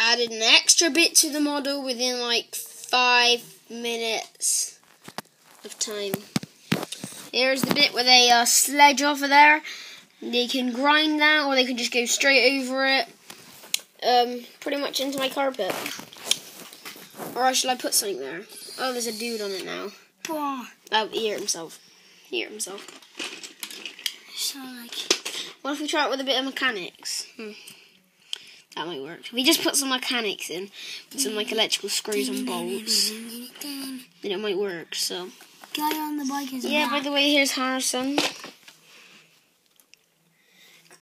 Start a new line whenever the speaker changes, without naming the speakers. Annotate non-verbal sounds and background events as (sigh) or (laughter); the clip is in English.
added an extra bit to the model within like five minutes of time. Here's the bit where they uh, sledge over there. They can grind that, or they can just go straight over it. Um, pretty much into my carpet. Or should I put something there? Oh, there's a dude on it now. Oh, he hurt himself. He hurt himself.
So like.
What if we try it with a bit of mechanics? Hmm. That might work. If we just put some mechanics in, some like electrical screws and bolts, (laughs) then it might work. So
Guy on the bike is
yeah. By the way, here's Harrison.